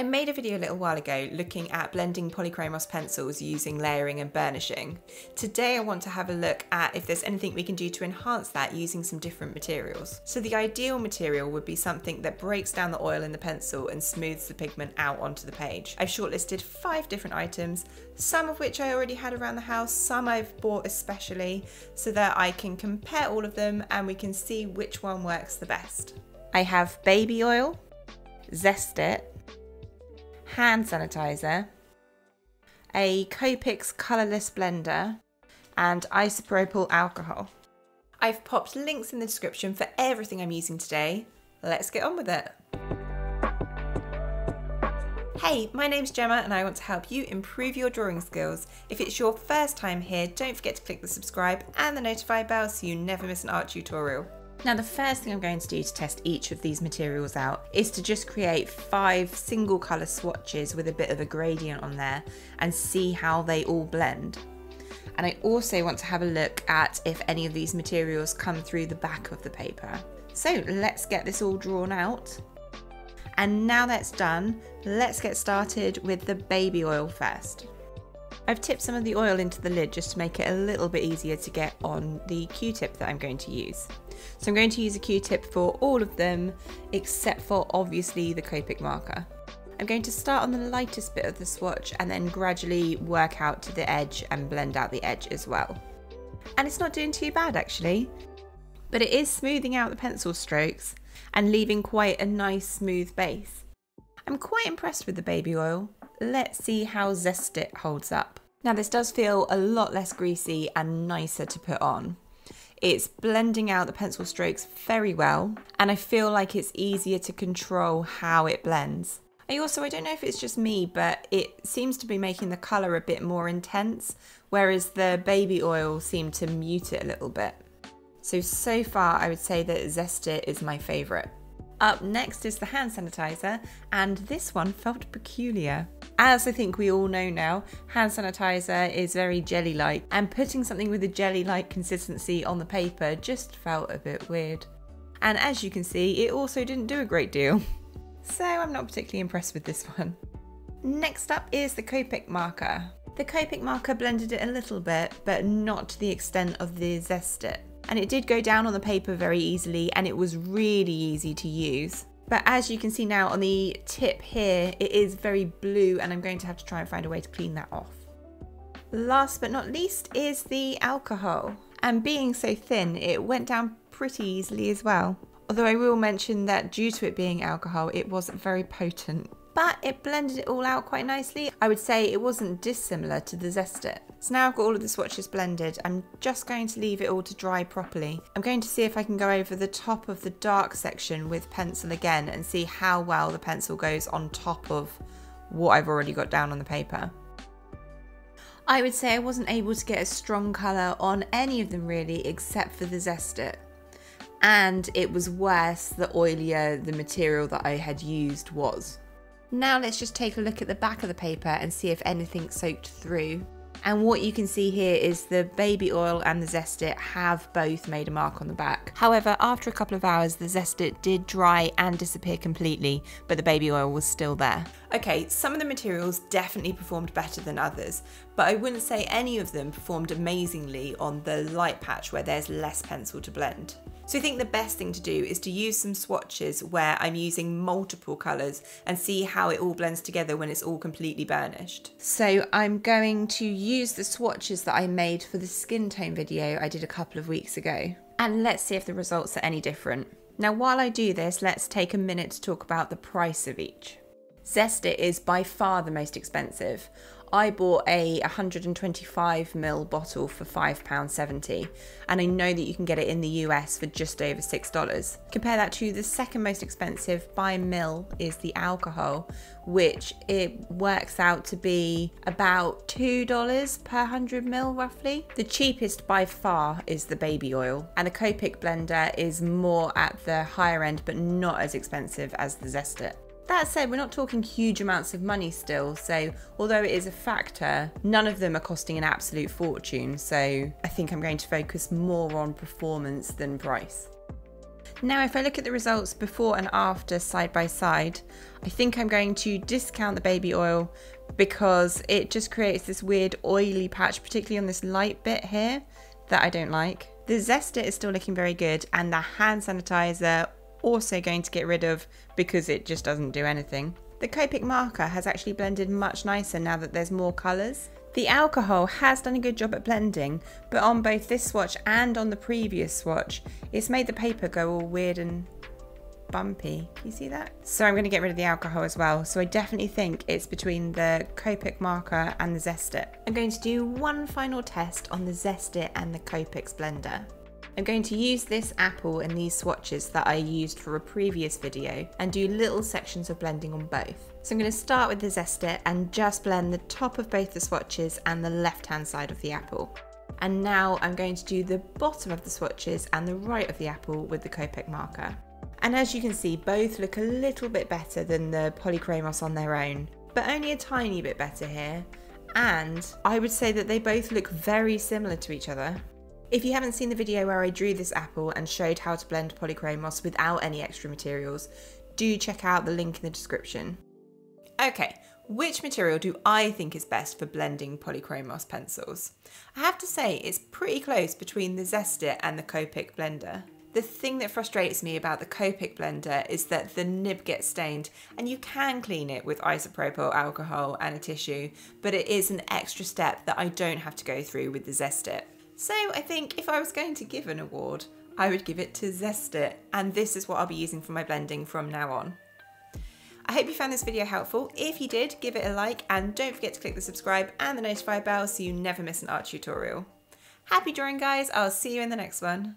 I made a video a little while ago looking at blending polychromos pencils using layering and burnishing. Today I want to have a look at if there's anything we can do to enhance that using some different materials. So the ideal material would be something that breaks down the oil in the pencil and smooths the pigment out onto the page. I've shortlisted five different items, some of which I already had around the house, some I've bought especially, so that I can compare all of them and we can see which one works the best. I have baby oil, Zest It, hand sanitizer, a Copics colourless blender, and isopropyl alcohol. I've popped links in the description for everything I'm using today. Let's get on with it. Hey, my name's Gemma and I want to help you improve your drawing skills. If it's your first time here, don't forget to click the subscribe and the notify bell so you never miss an art tutorial. Now the first thing I'm going to do to test each of these materials out is to just create five single colour swatches with a bit of a gradient on there and see how they all blend. And I also want to have a look at if any of these materials come through the back of the paper. So let's get this all drawn out. And now that's done, let's get started with the baby oil first. I've tipped some of the oil into the lid just to make it a little bit easier to get on the Q-tip that I'm going to use. So I'm going to use a Q-tip for all of them, except for obviously the Copic marker. I'm going to start on the lightest bit of the swatch and then gradually work out to the edge and blend out the edge as well. And it's not doing too bad actually, but it is smoothing out the pencil strokes and leaving quite a nice smooth base. I'm quite impressed with the baby oil. Let's see how Zest It holds up. Now this does feel a lot less greasy and nicer to put on. It's blending out the pencil strokes very well, and I feel like it's easier to control how it blends. I also, I don't know if it's just me, but it seems to be making the colour a bit more intense, whereas the baby oil seemed to mute it a little bit. So, so far I would say that Zest is my favourite. Up next is the hand sanitizer, and this one felt peculiar. As I think we all know now, hand sanitizer is very jelly like, and putting something with a jelly like consistency on the paper just felt a bit weird. And as you can see, it also didn't do a great deal. So I'm not particularly impressed with this one. Next up is the Copic marker. The Copic marker blended it a little bit, but not to the extent of the Zest It and it did go down on the paper very easily and it was really easy to use. But as you can see now on the tip here, it is very blue and I'm going to have to try and find a way to clean that off. Last but not least is the alcohol. And being so thin, it went down pretty easily as well. Although I will mention that due to it being alcohol, it wasn't very potent but it blended it all out quite nicely. I would say it wasn't dissimilar to the Zest It. So now I've got all of the swatches blended, I'm just going to leave it all to dry properly. I'm going to see if I can go over the top of the dark section with pencil again and see how well the pencil goes on top of what I've already got down on the paper. I would say I wasn't able to get a strong colour on any of them really except for the Zest It. And it was worse the oilier the material that I had used was. Now let's just take a look at the back of the paper and see if anything soaked through. And what you can see here is the baby oil and the Zest It have both made a mark on the back. However, after a couple of hours, the Zest It did dry and disappear completely, but the baby oil was still there. Okay, some of the materials definitely performed better than others, but I wouldn't say any of them performed amazingly on the light patch where there's less pencil to blend. So I think the best thing to do is to use some swatches where I'm using multiple colours and see how it all blends together when it's all completely burnished. So I'm going to use the swatches that I made for the skin tone video I did a couple of weeks ago. And let's see if the results are any different. Now while I do this, let's take a minute to talk about the price of each. Zest is by far the most expensive. I bought a 125ml bottle for £5.70 and I know that you can get it in the US for just over $6. Compare that to the second most expensive by mil is the alcohol, which it works out to be about $2 per 100 ml roughly. The cheapest by far is the baby oil and the Copic blender is more at the higher end but not as expensive as the Zest It. That said, we're not talking huge amounts of money still, so although it is a factor, none of them are costing an absolute fortune, so I think I'm going to focus more on performance than price. Now if I look at the results before and after side by side, I think I'm going to discount the baby oil because it just creates this weird oily patch, particularly on this light bit here that I don't like. The Zest is still looking very good and the hand sanitizer also going to get rid of because it just doesn't do anything. The Copic marker has actually blended much nicer now that there's more colours. The alcohol has done a good job at blending, but on both this swatch and on the previous swatch, it's made the paper go all weird and bumpy. Can you see that? So I'm going to get rid of the alcohol as well. So I definitely think it's between the Copic marker and the Zest It. I'm going to do one final test on the Zest It and the Copic blender. I'm going to use this apple and these swatches that I used for a previous video and do little sections of blending on both. So I'm going to start with the Zest It and just blend the top of both the swatches and the left hand side of the apple. And now I'm going to do the bottom of the swatches and the right of the apple with the Copic marker. And as you can see, both look a little bit better than the Polychromos on their own, but only a tiny bit better here. And I would say that they both look very similar to each other. If you haven't seen the video where I drew this apple and showed how to blend Polychromos without any extra materials, do check out the link in the description. Okay, which material do I think is best for blending Polychromos pencils? I have to say it's pretty close between the Zest It and the Copic blender. The thing that frustrates me about the Copic blender is that the nib gets stained and you can clean it with isopropyl alcohol and a tissue, but it is an extra step that I don't have to go through with the Zest It. So I think if I was going to give an award, I would give it to Zest It, and this is what I'll be using for my blending from now on. I hope you found this video helpful. If you did, give it a like and don't forget to click the subscribe and the notify bell so you never miss an art tutorial. Happy drawing guys, I'll see you in the next one.